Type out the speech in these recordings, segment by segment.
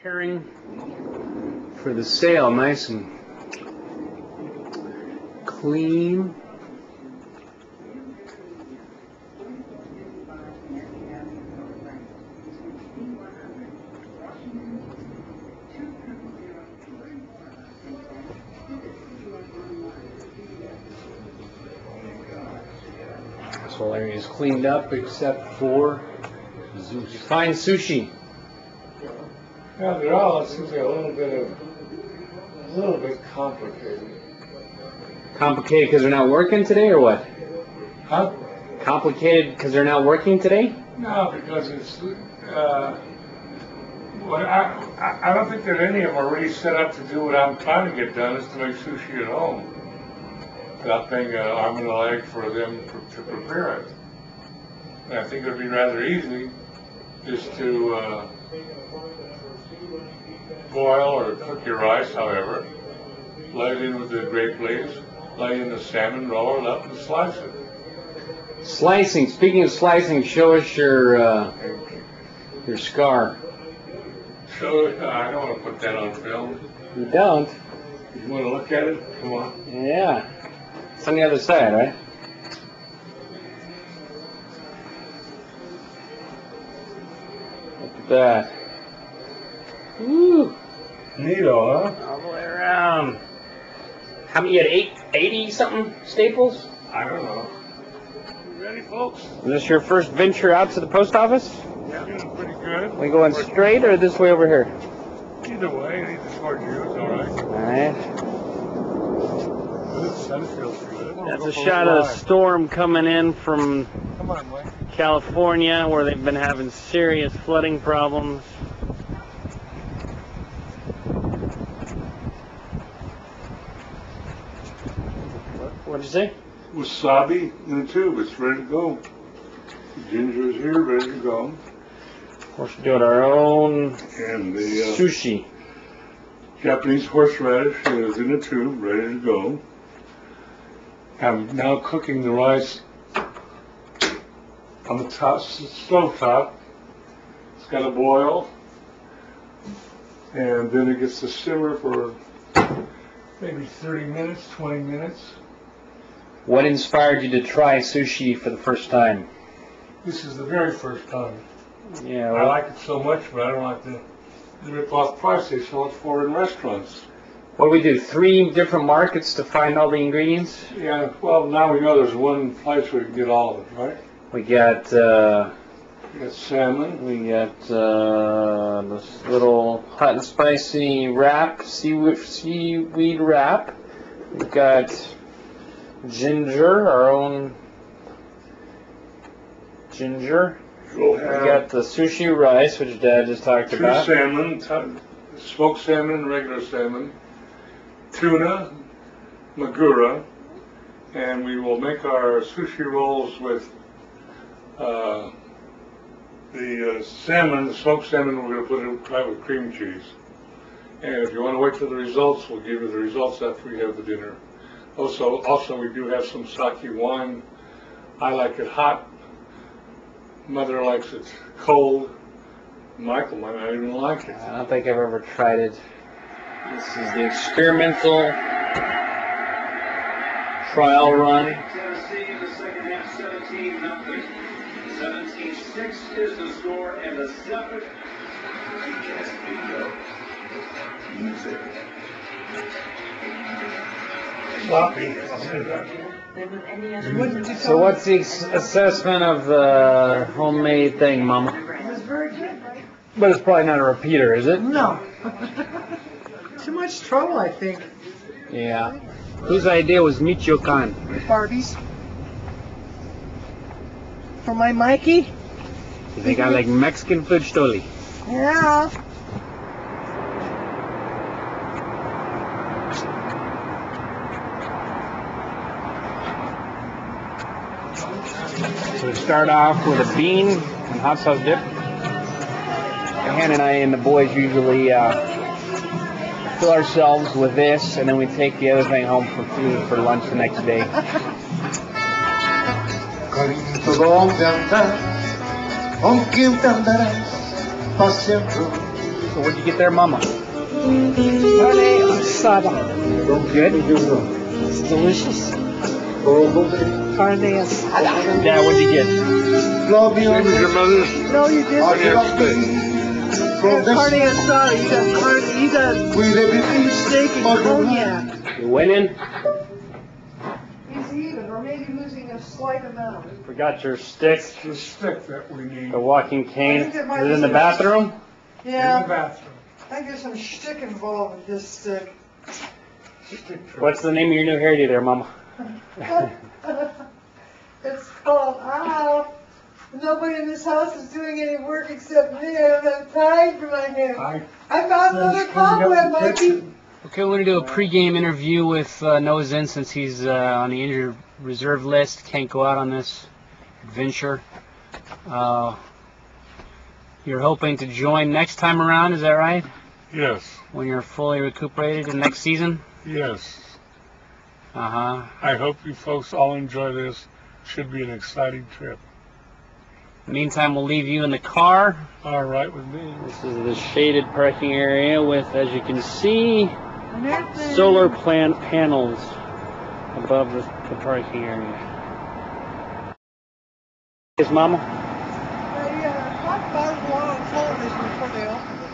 Preparing for the sale, nice and clean. This whole area is cleaned up except for find sushi. They're all, it seems like a little bit of, a little bit complicated. Complicated because they're not working today, or what? Huh? Complicated because they're not working today? No, because it's, uh, well, I, I- don't think that any of them are really set up to do what I'm trying to get done, is to make sushi at home. Without paying an arm and a leg for them pr- to prepare it. And I think it would be rather easy just to, uh, boil or cook your rice, however, lay it in with the grape leaves, lay in the salmon, roll it up and slice it. Slicing. Speaking of slicing, show us your uh, your scar. So, uh, I don't want to put that on film. You don't? You want to look at it? Come on. Yeah. It's on the other side, right? Look at that. Woo! Neato, huh? All the way around. How many? You had eight, 80 something staples? I don't know. You ready, folks? Is this your first venture out to the post office? Yeah, doing pretty good. We going straight or this way over here? Either way, either towards you, it's all right. All right. Good, sun feels good. That's a shot of the ride. storm coming in from Come on, Mike. California, where they've been having serious flooding problems. You say? Wasabi in the tube. It's ready to go. Ginger is here, ready to go. Of course, we're doing our own And the uh, sushi. Japanese horseradish is in a tube, ready to go. I'm now cooking the rice on the top, stove top. It's got to boil, and then it gets to simmer for maybe 30 minutes, 20 minutes. What inspired you to try sushi for the first time? This is the very first time. Yeah, I like it so much, but I don't like the, the rip-off price they sell it for in restaurants. what do we do? Three different markets to find all the ingredients? Yeah, well, now we know there's one place where you can get all of it, right? We got uh, You got salmon, we got uh, this little hot and spicy wrap, seaweed, seaweed wrap. We've got ginger, our own ginger. We'll We have got the sushi rice, which Dad just talked two about. salmon, t- smoked salmon, regular salmon, tuna, maguro, and we will make our sushi rolls with uh, the uh, salmon, the smoked salmon. We're going to put it try with cream cheese. And if you want to wait for the results, we'll give you the results after we have the dinner. Also, also we do have some sake wine. I like it hot. Mother likes it cold. Michael might not even like it. I don't think I've ever tried it. This is the experimental trial run. Tennessee in the second half, 17 nothing. 17-6 is the score, and the seventh. Music. Sloppy. I'll say that. So what's the assessment of the homemade thing, Mama? It's very good. But it's probably not a repeater, is it? No. Too much trouble, I think. Yeah. Whose idea was Michoacan? Barbies. For my Mikey? You think I like Mexican food, Stoli? Yeah. So we start off with a bean and hot sauce dip. Hannah and I and the boys usually uh, fill ourselves with this, and then we take the other thing home for food for lunch the next day. Carito, ¿dónde andas? ¿Con quién te andarás paseando So what'd you get there, Mama? Carne asada. Good. It's delicious. Carne asada. Dad, what'd you get? Same as your mother's No, you didn't. onion steak. Yeah, carne asada. You got carne. You got beef steak and cognac. You winning? He's even, or maybe losing a slight amount. Forgot your stick, The stick that we need the walking cane. I think it Is might it in the be- bathroom? in the bathroom. I think there's some shtick involved with this stick. Stick What's the name of your new hairdo there, Mama? It's called Ow. Nobody in this house is doing any work except me. I don't have time for my hair. I I found another cobweb, Mikey. Okay, we're gonna do a pregame interview with uh, Noah Zinn since he's uh, on the injured reserve list. Can't go out on this adventure. Uh, you're hoping to join next time around, is that right? Yes, When you're fully recuperated in next season? yes. Uh huh. I hope you folks all enjoy this. Should be an exciting trip. Meantime, we'll leave you in the car. All right with me. This is the shaded parking area with, as you can see, solar plant panels above the, the parking area. Yes, Mama? They uh, talked about it a lot on television before they opened it.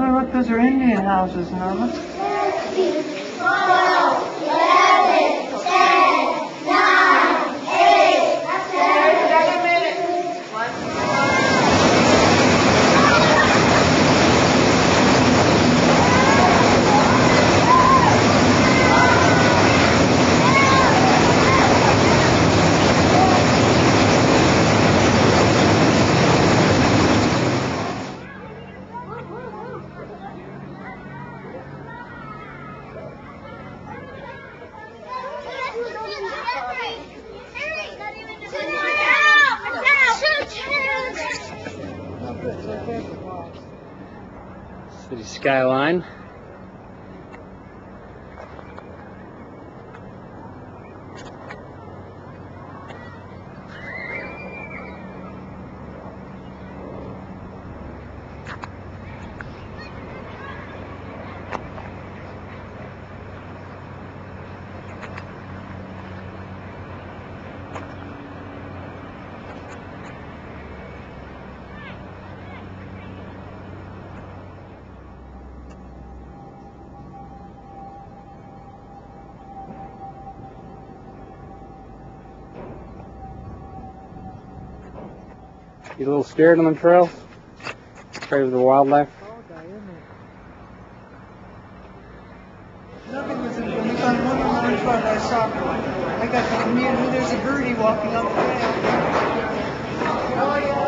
Oh, look, those are Indian houses, Norma. City skyline. You a little scared on the trails? Afraid of the wildlife? Nothing was in There's on one orange one I saw. I got the community. Oh, there's a birdie walking on the trail. Oh,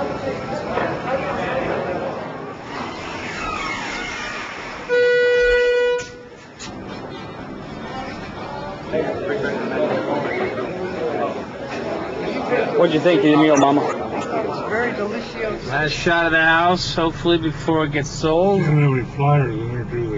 What'd you think of the meal, Mama? Last shot of the house, hopefully before it gets sold. in?